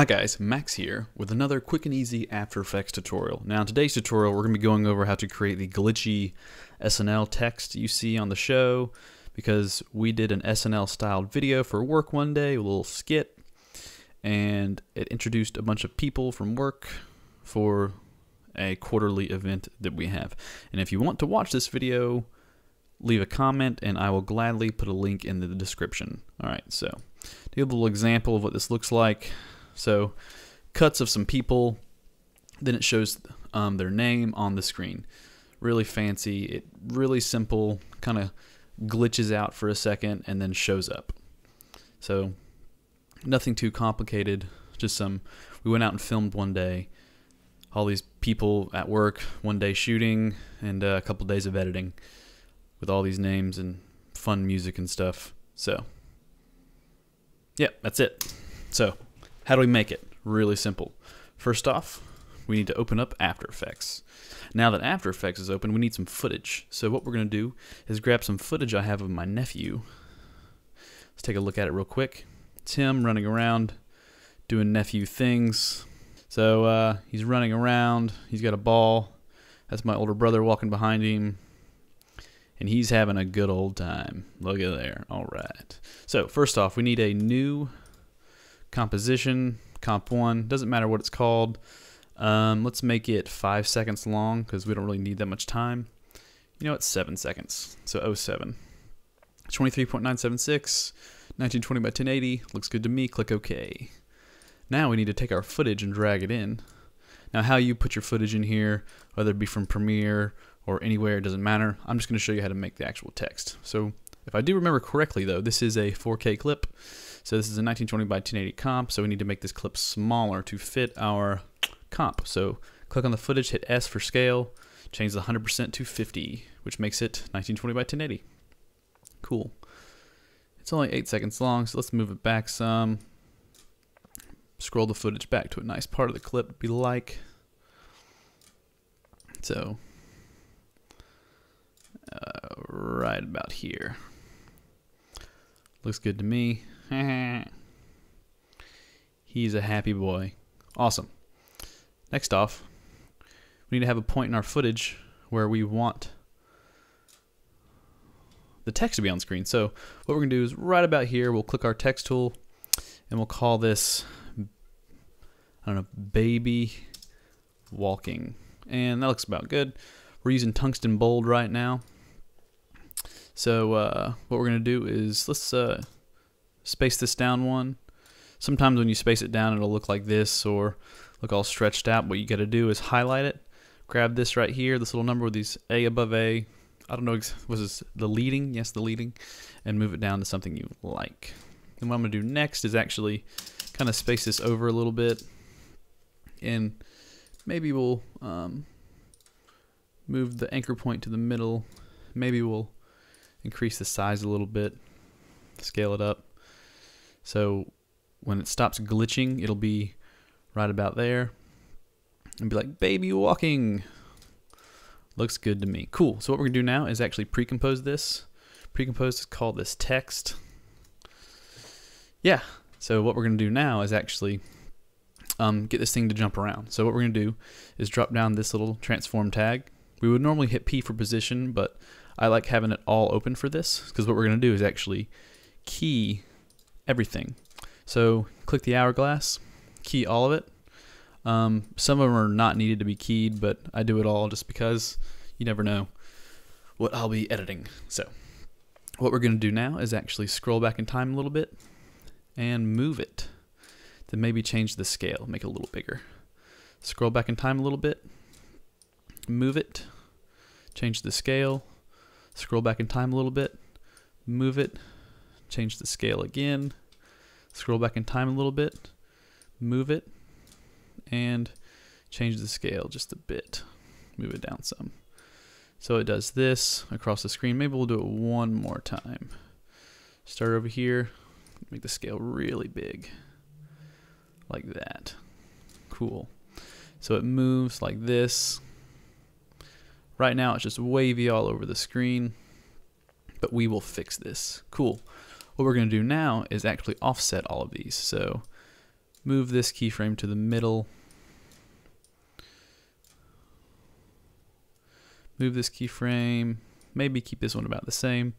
Hi guys, Max here with another quick and easy After Effects tutorial. Now in today's tutorial we're going to be going over how to create the glitchy SNL text you see on the show because we did an SNL styled video for work one day, a little skit, and it introduced a bunch of people from work for a quarterly event that we have. And if you want to watch this video, leave a comment and I will gladly put a link in the description. Alright, so to give a little example of what this looks like. So cuts of some people, then it shows um, their name on the screen. Really fancy, it really simple, kind of glitches out for a second and then shows up. So nothing too complicated, just some, we went out and filmed one day, all these people at work, one day shooting and uh, a couple days of editing with all these names and fun music and stuff. So, yeah, that's it. So, how do we make it? Really simple. First off, we need to open up After Effects. Now that After Effects is open, we need some footage. So what we're going to do is grab some footage I have of my nephew. Let's take a look at it real quick. It's him running around doing nephew things. So uh, he's running around. He's got a ball. That's my older brother walking behind him. And he's having a good old time. Look at there. All right. So first off, we need a new composition, comp one, doesn't matter what it's called. Um, let's make it five seconds long because we don't really need that much time. You know, it's seven seconds, so 07. 23.976, 1920 by 1080, looks good to me, click OK. Now we need to take our footage and drag it in. Now how you put your footage in here, whether it be from Premiere or anywhere, it doesn't matter. I'm just going to show you how to make the actual text. So if I do remember correctly though, this is a 4K clip. So this is a 1920 by 1080 comp, so we need to make this clip smaller to fit our comp. So click on the footage, hit S for scale, change the 100% to 50, which makes it 1920 by 1080. Cool. It's only 8 seconds long, so let's move it back some. Scroll the footage back to a nice part of the clip be like. So, uh, right about here. Looks good to me. He's a happy boy. Awesome. Next off, we need to have a point in our footage where we want the text to be on screen. So what we're going to do is right about here, we'll click our text tool and we'll call this, I don't know, baby walking. And that looks about good. We're using tungsten bold right now. So uh, what we're going to do is let's uh, space this down one. Sometimes when you space it down, it'll look like this or look all stretched out. What you got to do is highlight it. Grab this right here, this little number with these A above A. I don't know, was this the leading? Yes, the leading. And move it down to something you like. And what I'm going to do next is actually kind of space this over a little bit. And maybe we'll um, move the anchor point to the middle. Maybe we'll increase the size a little bit, scale it up. So when it stops glitching, it'll be right about there and be like, baby walking. Looks good to me. Cool. So what we're going to do now is actually pre-compose this. Pre-compose is called this text. Yeah. So what we're going to do now is actually um, get this thing to jump around. So what we're going to do is drop down this little transform tag. We would normally hit P for position, but I like having it all open for this because what we're going to do is actually key everything. So click the hourglass, key all of it. Um, some of them are not needed to be keyed, but I do it all just because you never know what I'll be editing. So what we're going to do now is actually scroll back in time a little bit and move it. Then maybe change the scale, make it a little bigger. Scroll back in time a little bit, move it, change the scale, scroll back in time a little bit, move it, change the scale again, scroll back in time a little bit, move it, and change the scale just a bit, move it down some. So it does this across the screen. Maybe we'll do it one more time. Start over here, make the scale really big, like that. Cool. So it moves like this. Right now it's just wavy all over the screen, but we will fix this. Cool. What we're going to do now is actually offset all of these. So move this keyframe to the middle. Move this keyframe, maybe keep this one about the same.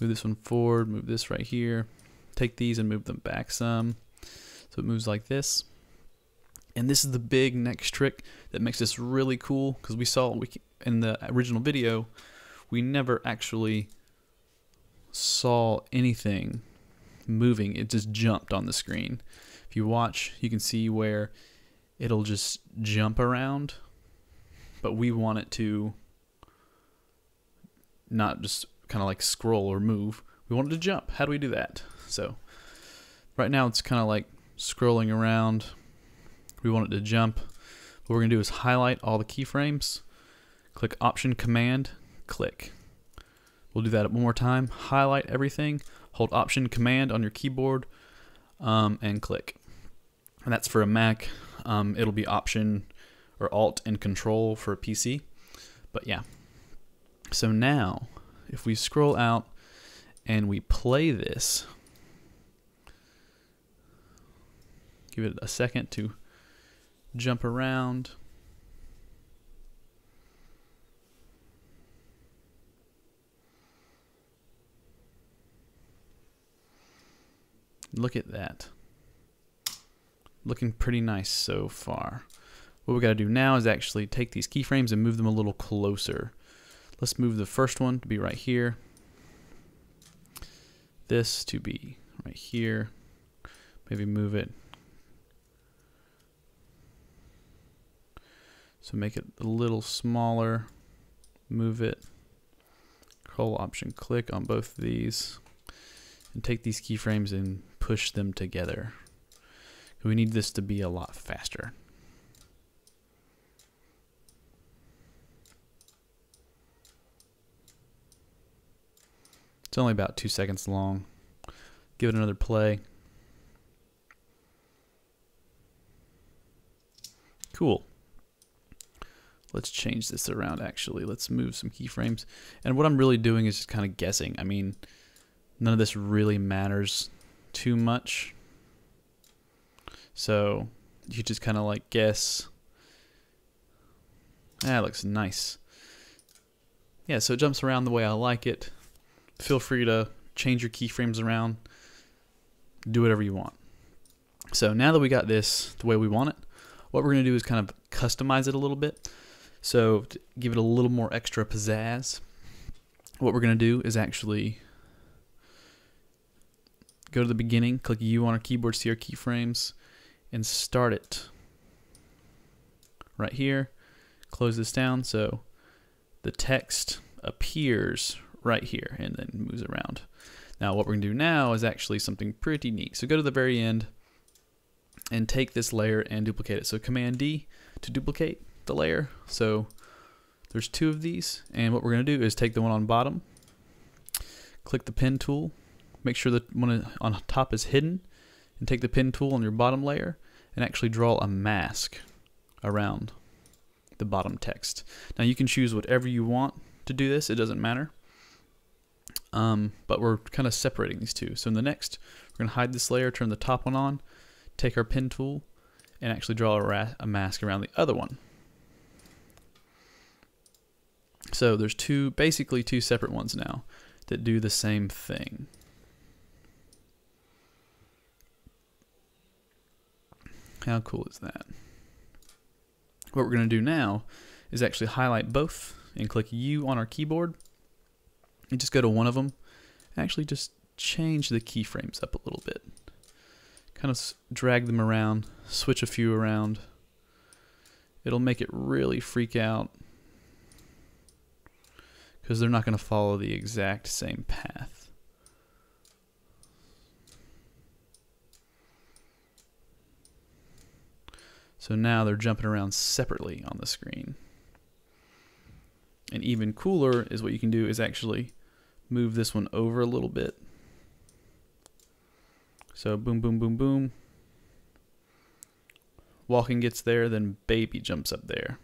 Move this one forward, move this right here. Take these and move them back some. So it moves like this. And this is the big next trick that makes this really cool because we saw we, in the original video, we never actually saw anything moving. It just jumped on the screen. If you watch, you can see where it'll just jump around, but we want it to not just kind of like scroll or move. We want it to jump. How do we do that? So right now it's kind of like scrolling around. We want it to jump. What we're going to do is highlight all the keyframes, click Option Command, click. We'll do that one more time. Highlight everything, hold Option Command on your keyboard, um, and click. And that's for a Mac. Um, it'll be Option or Alt and Control for a PC. But yeah. So now, if we scroll out and we play this, give it a second to jump around. Look at that. Looking pretty nice so far. What we got to do now is actually take these keyframes and move them a little closer. Let's move the first one to be right here. This to be right here. Maybe move it So make it a little smaller, move it, control option click on both of these, and take these keyframes and push them together. We need this to be a lot faster. It's only about two seconds long. Give it another play. Cool. Let's change this around actually. Let's move some keyframes. And what I'm really doing is just kind of guessing. I mean, none of this really matters too much. So you just kind of like guess. Ah, that looks nice. Yeah, so it jumps around the way I like it. Feel free to change your keyframes around. Do whatever you want. So now that we got this the way we want it, what we're going to do is kind of customize it a little bit. So to give it a little more extra pizzazz, what we're going to do is actually go to the beginning, click U on our keyboard, see our keyframes, and start it right here. Close this down so the text appears right here and then moves around. Now what we're going to do now is actually something pretty neat. So go to the very end and take this layer and duplicate it. So Command D to duplicate, the layer. So there's two of these, and what we're going to do is take the one on bottom, click the pen tool, make sure that one on top is hidden, and take the pen tool on your bottom layer and actually draw a mask around the bottom text. Now you can choose whatever you want to do this, it doesn't matter. Um, but we're kind of separating these two. So in the next, we're going to hide this layer, turn the top one on, take our pen tool, and actually draw a, a mask around the other one. So there's two, basically two separate ones now that do the same thing. How cool is that? What we're going to do now is actually highlight both and click U on our keyboard and just go to one of them actually just change the keyframes up a little bit. Kind of drag them around, switch a few around. It'll make it really freak out because they're not going to follow the exact same path. So now they're jumping around separately on the screen. And even cooler is what you can do is actually move this one over a little bit. So boom, boom, boom, boom. Walking gets there, then baby jumps up there.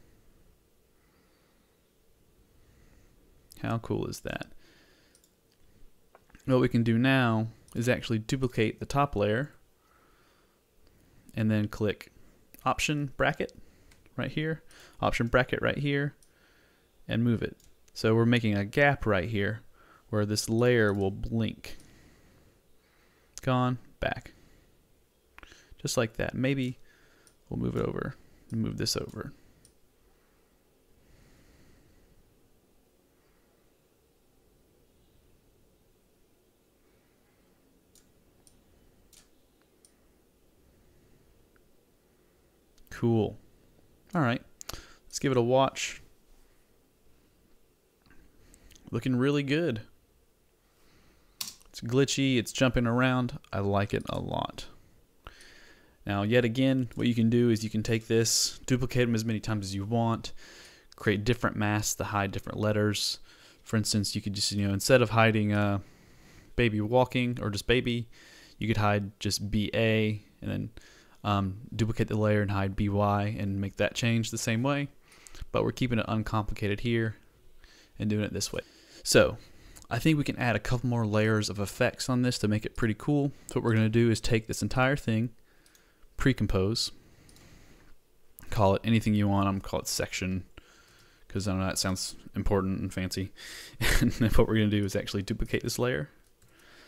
How cool is that? What we can do now is actually duplicate the top layer and then click option bracket right here, option bracket right here, and move it. So we're making a gap right here where this layer will blink. Gone, back. Just like that. Maybe we'll move it over, move this over. Cool. All right. Let's give it a watch. Looking really good. It's glitchy, it's jumping around. I like it a lot. Now, yet again, what you can do is you can take this, duplicate them as many times as you want, create different masks to hide different letters. For instance, you could just, you know, instead of hiding uh, baby walking or just baby, you could hide just BA and then um, duplicate the layer and hide by and make that change the same way. But we're keeping it uncomplicated here and doing it this way. So I think we can add a couple more layers of effects on this to make it pretty cool. So what we're going to do is take this entire thing, pre-compose, call it anything you want. I'm call it section because I know that sounds important and fancy. and what we're going to do is actually duplicate this layer.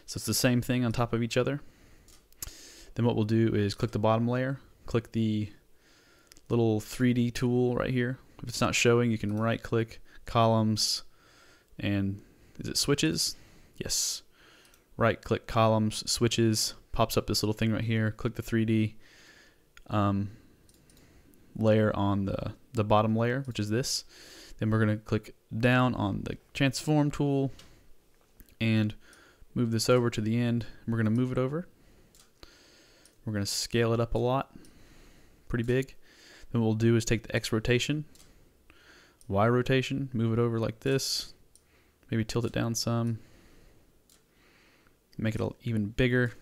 So it's the same thing on top of each other. Then what we'll do is click the bottom layer, click the little 3D tool right here. If it's not showing, you can right click columns and is it switches? Yes. Right click columns, switches, pops up this little thing right here. Click the 3D um, layer on the, the bottom layer, which is this. Then we're going to click down on the transform tool and move this over to the end. We're going to move it over we're going to scale it up a lot, pretty big. Then what we'll do is take the X rotation, Y rotation, move it over like this, maybe tilt it down some, make it even bigger,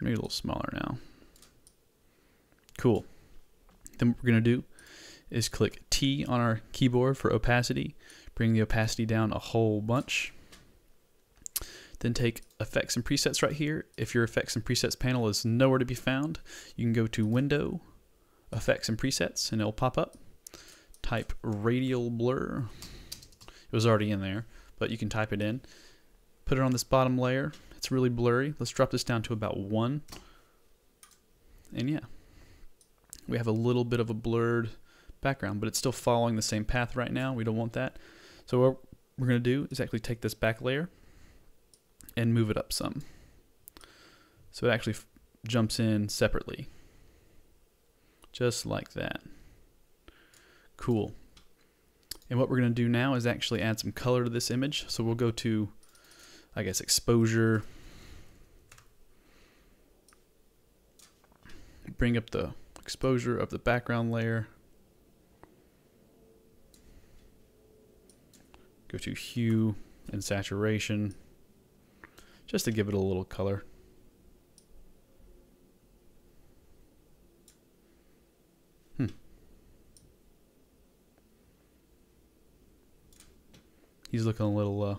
maybe a little smaller now. Cool. Then what we're going to do is click T on our keyboard for opacity, bring the opacity down a whole bunch. Then take effects and presets right here. If your effects and presets panel is nowhere to be found, you can go to window, effects and presets, and it'll pop up. Type radial blur. It was already in there, but you can type it in. Put it on this bottom layer. It's really blurry. Let's drop this down to about one. And yeah, we have a little bit of a blurred background, but it's still following the same path right now. We don't want that. So what we're going to do is actually take this back layer and move it up some. So it actually jumps in separately. Just like that. Cool. And what we're going to do now is actually add some color to this image. So we'll go to, I guess, exposure. Bring up the exposure of the background layer. Go to hue and saturation just to give it a little color. Hmm. He's looking a little, uh,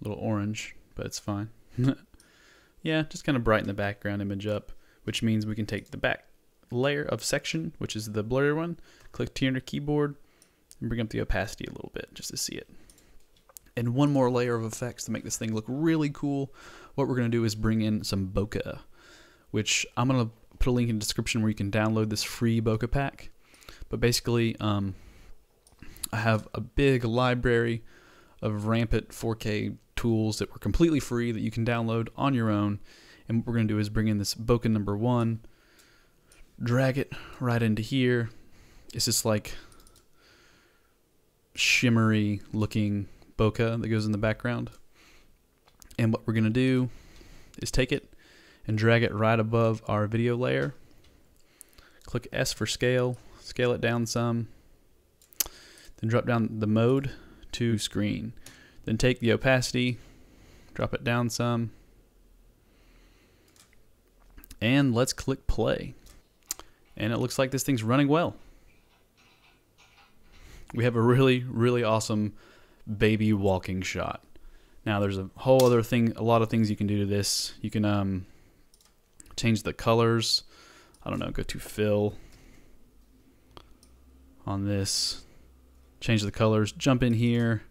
little orange, but it's fine. yeah, just kind of brighten the background image up, which means we can take the back layer of section, which is the blurry one, click T on your keyboard, and bring up the opacity a little bit just to see it and one more layer of effects to make this thing look really cool, what we're going to do is bring in some bokeh, which I'm going to put a link in the description where you can download this free bokeh pack. But basically, um, I have a big library of rampant 4K tools that were completely free that you can download on your own. And what we're going to do is bring in this bokeh number one, drag it right into here. It's just like shimmery looking bokeh that goes in the background. And what we're going to do is take it and drag it right above our video layer. Click S for scale, scale it down some. Then drop down the mode to screen. Then take the opacity, drop it down some. And let's click play. And it looks like this thing's running well. We have a really, really awesome baby walking shot. Now there's a whole other thing, a lot of things you can do to this. You can um, change the colors. I don't know, go to fill on this, change the colors, jump in here,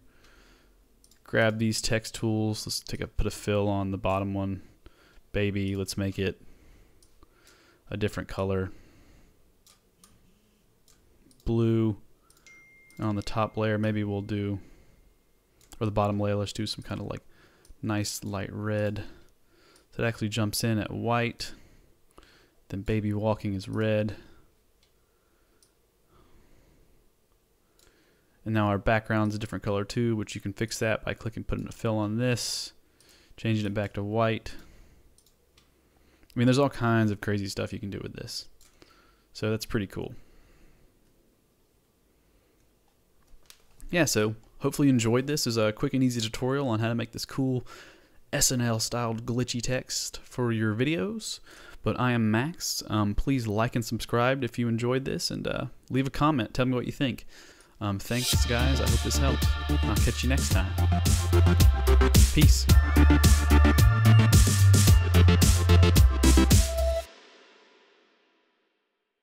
grab these text tools. Let's take a put a fill on the bottom one. Baby, let's make it a different color. Blue. on the top layer, maybe we'll do, or the bottom layer, let's do some kind of like nice light red. So it actually jumps in at white. Then baby walking is red. And now our background's a different color too, which you can fix that by clicking putting a fill on this, changing it back to white. I mean, there's all kinds of crazy stuff you can do with this. So that's pretty cool. Yeah, so hopefully you enjoyed this. as a quick and easy tutorial on how to make this cool SNL styled glitchy text for your videos. But I am Max. Um, please like and subscribe if you enjoyed this and uh, leave a comment. Tell me what you think. Um, thanks, guys. I hope this helped. I'll catch you next time. Peace.